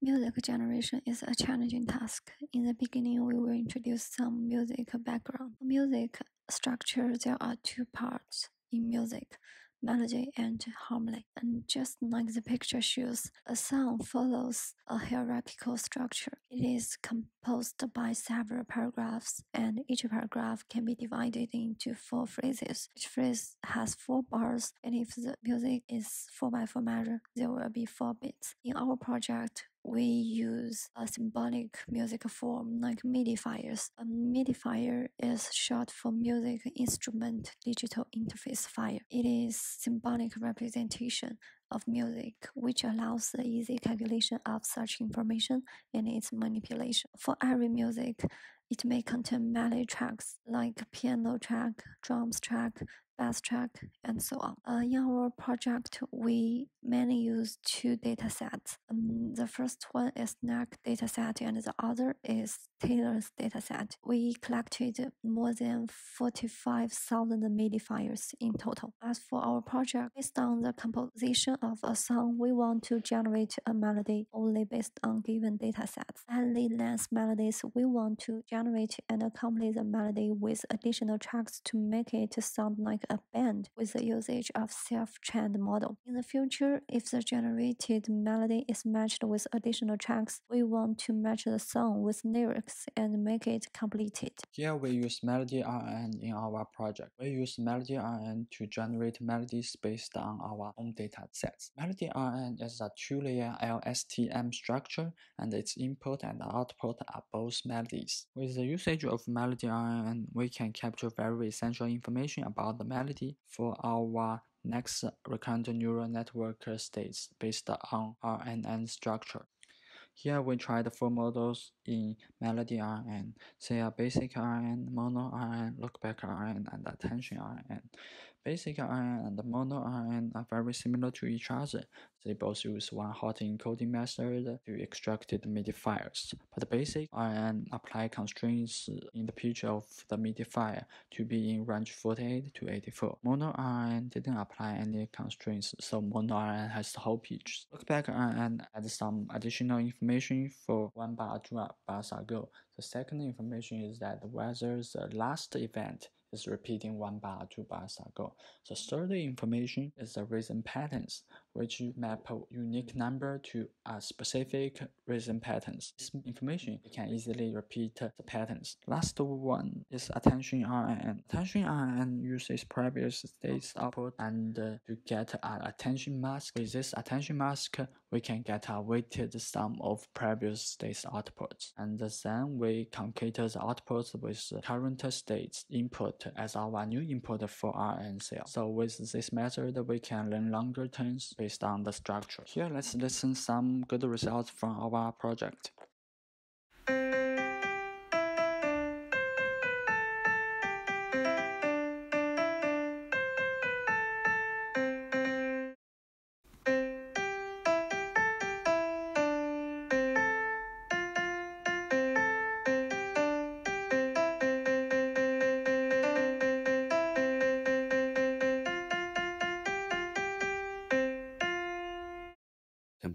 Music generation is a challenging task. In the beginning, we will introduce some music background. Music structure, there are two parts in music melody and harmony. And just like the picture shows, a song follows a hierarchical structure. It is composed by several paragraphs, and each paragraph can be divided into four phrases. Each phrase has four bars, and if the music is 4 by 4 measure, there will be four beats. In our project, we use a symbolic music form like MIDI files. A MIDI file is short for Music Instrument Digital Interface File. It is symbolic representation of music, which allows the easy calculation of such information and its manipulation. For every music, it may contain melody tracks like piano track, drums track, bass track, and so on. Uh, in our project, we mainly use two data sets. Um, the first one is NAC dataset, and the other is Taylor's dataset. We collected more than 45,000 MIDI files in total. As for our project, based on the composition of a song, we want to generate a melody only based on given datasets. Any length melodies, we want to generate and accompany the melody with additional tracks to make it sound like a band with the usage of self-trained model. In the future, if the generated melody is matched with additional tracks, we want to match the song with lyrics and make it completed. Here we use Melody RN in our project. We use Melody RN to generate melodies based on our own data sets. Melody RN is a two-layer LSTM structure and its input and output are both melodies. With the usage of Melody RN, we can capture very essential information about the melody for our next recurrent neural network states based on RNN structure. Here we tried four models in Melody RN. They are basic RN, mono RN, loopback RN, and attention RN. Basic RN and mono RN are very similar to each other. They both use one hot encoding method to extract the MIDI files, but basic RN apply constraints in the pitch of the MIDI file to be in range 48 to 84. Mono RN didn't apply any constraints, so mono RN has the whole pitch. Look back RN adds some additional information for one bar two bars ago. The second information is that whether the last event is repeating one bar two bars ago. So third information is the rhythm patterns, which map a unique number to a specific rhythm patterns. This information can easily repeat the patterns. Last one is attention RNN. Attention RNN uses previous state's output and uh, to get an attention mask. With this attention mask, we can get a weighted sum of previous state's outputs. And then we concatenate the outputs with current state's input as our new input for RN cell. So with this method, we can learn longer terms based on the structure. Here, let's listen some good results from our project.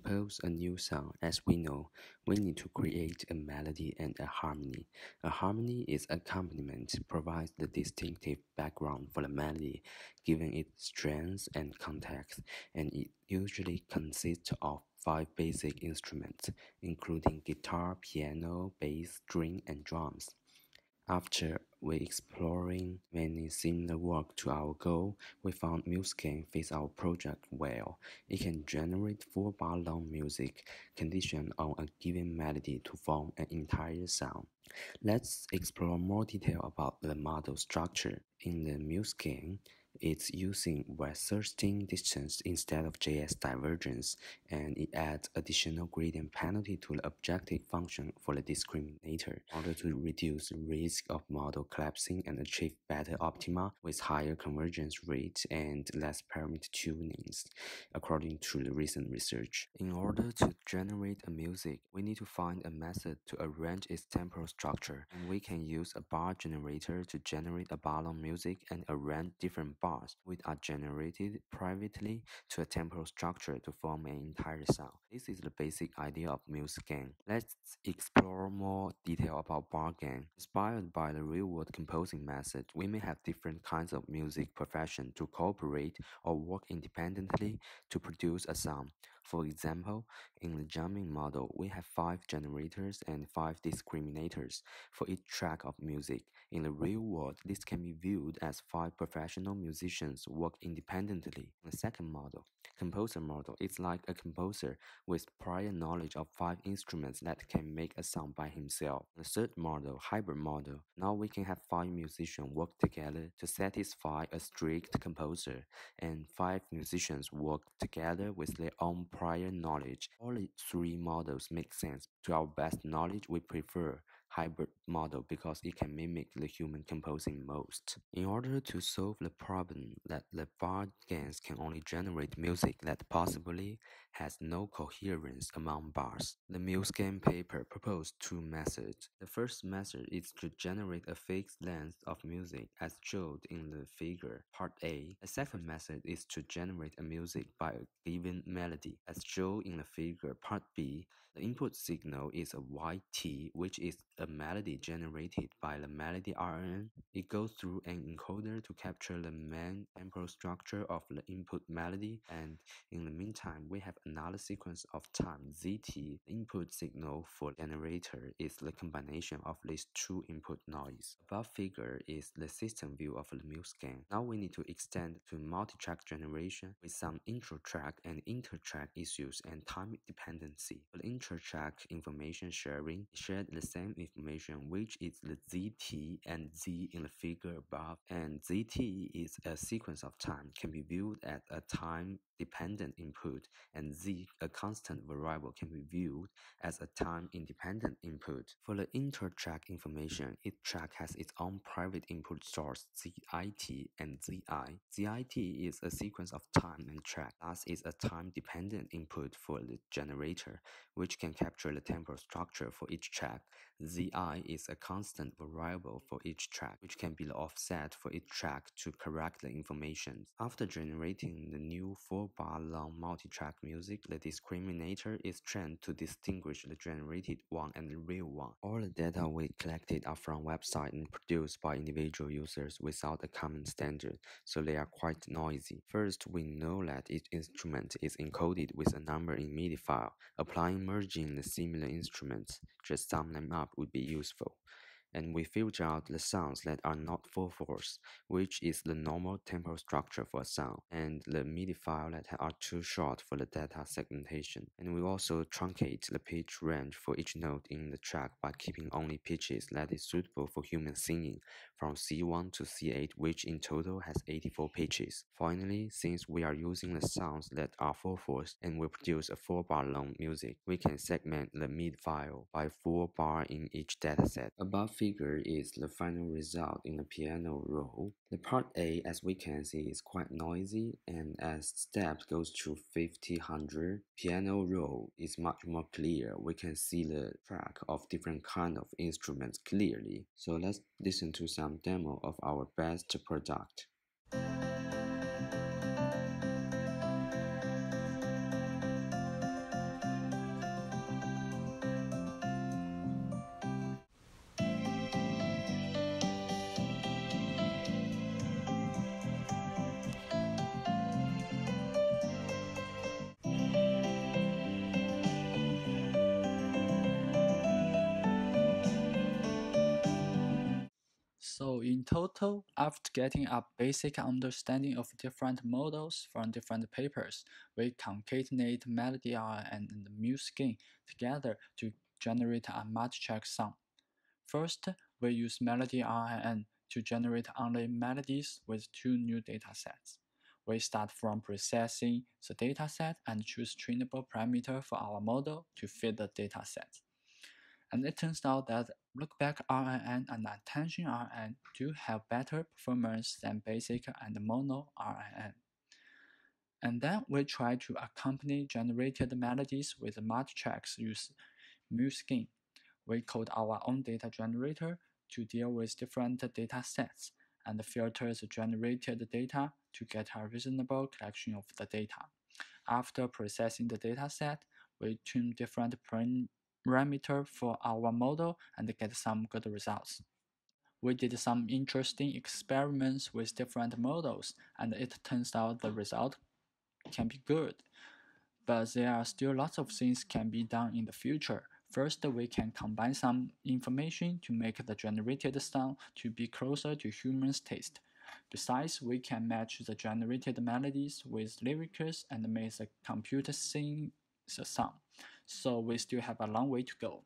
Compose a new song, as we know, we need to create a melody and a harmony. A harmony is accompaniment provides the distinctive background for the melody, giving it strength and context, and it usually consists of five basic instruments, including guitar, piano, bass, string, and drums. After we exploring many similar work to our goal, we found MuseGAN fits our project well. It can generate 4-bar long music conditioned on a given melody to form an entire sound. Let's explore more detail about the model structure. In the MuseGAN, it's using Wasserstein distance instead of JS divergence, and it adds additional gradient penalty to the objective function for the discriminator in order to reduce the risk of model collapsing and achieve better optima with higher convergence rate and less parameter tunings, according to the recent research. In order to generate a music, we need to find a method to arrange its temporal structure, and we can use a bar generator to generate a bar long music and arrange different bars, which are generated privately to a temporal structure to form an entire sound. This is the basic idea of MuseGAN. Let's explore more detail about bar GAN. Inspired by the real-world composing method, we may have different kinds of music profession to cooperate or work independently to produce a sound. For example, in the jamming model, we have five generators and five discriminators for each track of music. In the real world, this can be viewed as five professional musicians work independently. In the second model, composer model, is like a composer with prior knowledge of five instruments that can make a sound by himself. The third model, hybrid model, now we can have five musicians work together to satisfy a strict composer, and five musicians work together with their own prior knowledge. All three models make sense. To our best knowledge, we prefer hybrid model because it can mimic the human composing most. In order to solve the problem that the bar GANs can only generate music that possibly has no coherence among bars, the MuseGAN paper proposed two methods. The first method is to generate a fixed length of music as shown in the figure, part A. The second method is to generate a music by a given melody, as shown in the figure, part B. The input signal is a YT, which is a melody generated by the melody RNN. It goes through an encoder to capture the main temporal structure of the input melody, and in the meantime, we have another sequence of time ZT. The input signal for generator is the combination of these two input noise. Above figure is the system view of the MuseGAN. Now we need to extend to multi-track generation with some intra-track and inter-track issues and time dependency. For the inter-track information sharing, share the same information which is the ZT and Z in the figure above and ZT is a sequence of time can be viewed as a time dependent input and Z, a constant variable, can be viewed as a time independent input. For the inter-track information, each track has its own private input source ZIT and ZI. ZIT is a sequence of time and track, thus is a time dependent input for the generator, which can capture the temporal structure for each track. Mm. ZI is a constant variable for each track, which can be the offset for each track to correct the information. After generating the new 4-bar long multi-track music, the discriminator is trained to distinguish the generated one and the real one. All the data we collected are from websites and produced by individual users without a common standard, so they are quite noisy. First, we know that each instrument is encoded with a number in MIDI file. Applying merging the similar instruments, just sum them up would be useful and we filter out the sounds that are not 4/4, which is the normal temporal structure for a sound, and the MIDI file that are too short for the data segmentation. And we also truncate the pitch range for each note in the track by keeping only pitches that is suitable for human singing, from C1 to C8, which in total has 84 pitches. Finally, since we are using the sounds that are 4/4 and will produce a 4-bar long music, we can segment the MIDI file by 4 bar in each dataset. Above figure is the final result in the piano roll. The part A, as we can see, is quite noisy, and as steps goes to 50-100, piano roll is much more clear. We can see the track of different kind of instruments clearly. So let's listen to some demo of our best product. So in total, after getting a basic understanding of different models from different papers, we concatenate melody and the MuseGAN together to generate a multi-track sound. First, we use melody RNN to generate only melodies with two new datasets. We start from processing the dataset and choose trainable parameter for our model to fit the dataset. And it turns out that loopback RNN and attention RNN do have better performance than basic and mono RNN. And then we try to accompany generated melodies with multi-tracks use MuseGAN. We code our own data generator to deal with different data sets and filters generated data to get a reasonable collection of the data. After processing the dataset, we tune different parameters for our model and get some good results. We did some interesting experiments with different models, and it turns out the result can be good. But there are still lots of things can be done in the future. First, we can combine some information to make the generated sound to be closer to humans' taste. Besides, we can match the generated melodies with lyrics and make the computer sing the song. So we still have a long way to go.